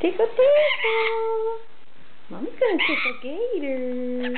Take a tickle. Mommy's gonna take a Gator.